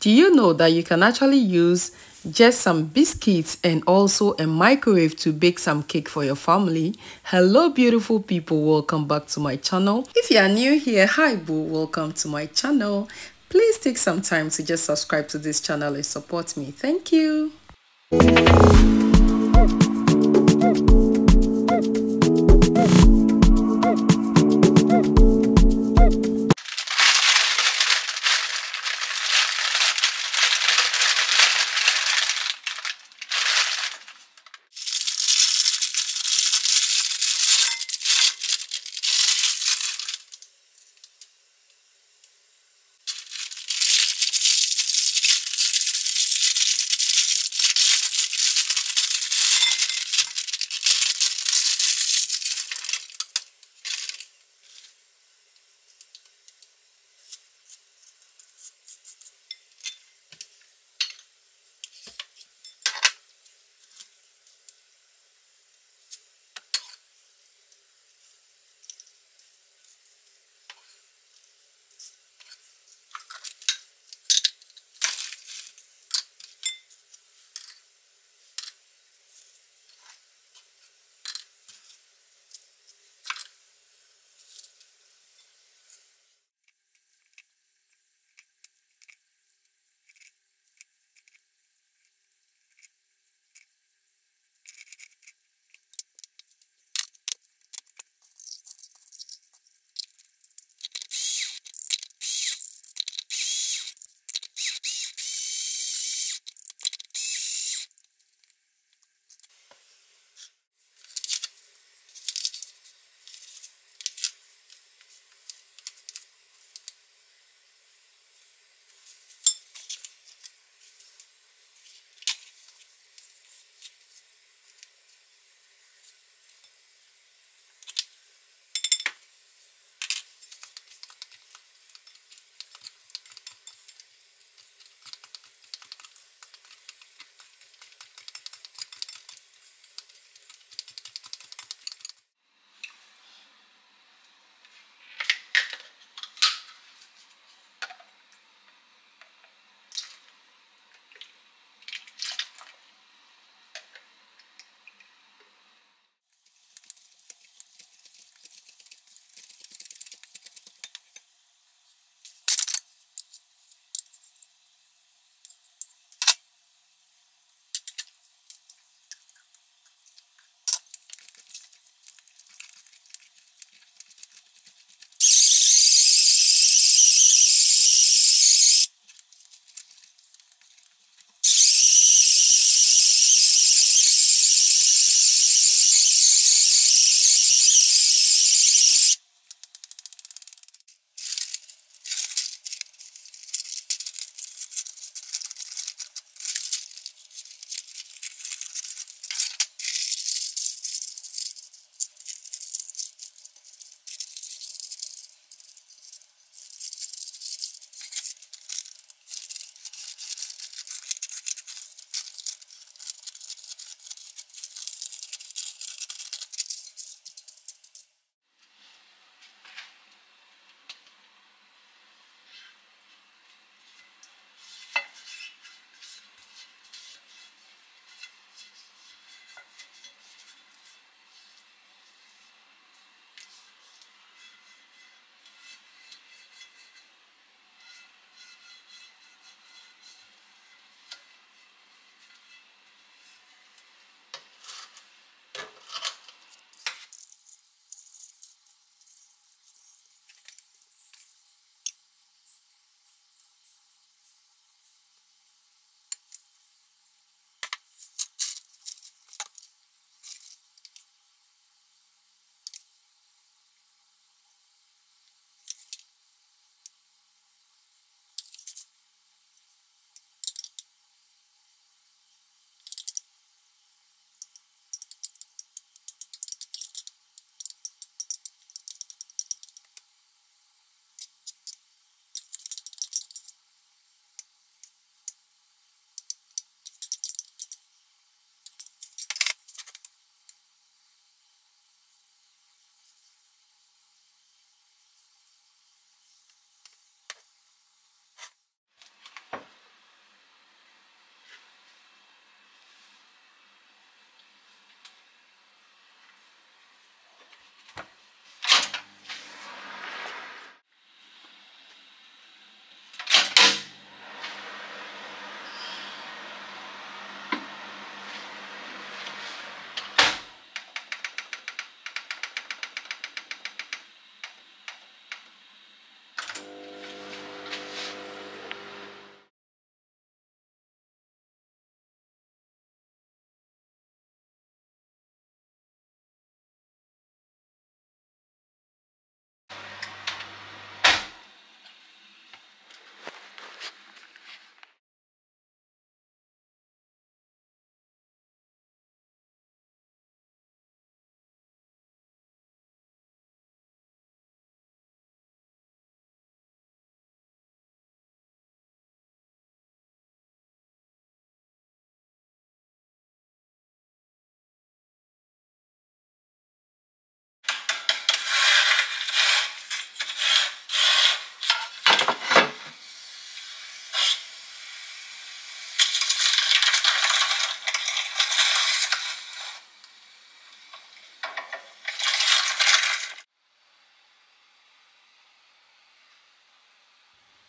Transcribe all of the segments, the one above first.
Do you know that you can actually use just some biscuits and also a microwave to bake some cake for your family? Hello beautiful people, welcome back to my channel. If you are new here, hi boo, welcome to my channel. Please take some time to just subscribe to this channel and support me. Thank you.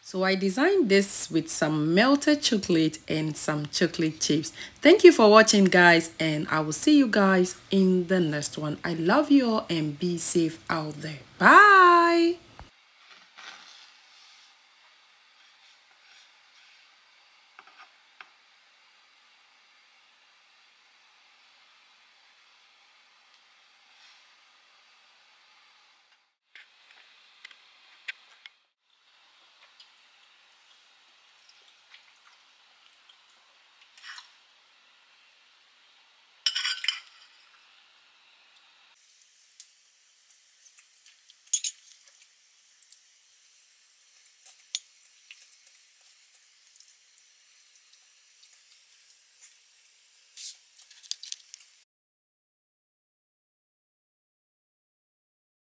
So I designed this with some melted chocolate and some chocolate chips. Thank you for watching guys and I will see you guys in the next one. I love you all and be safe out there. Bye.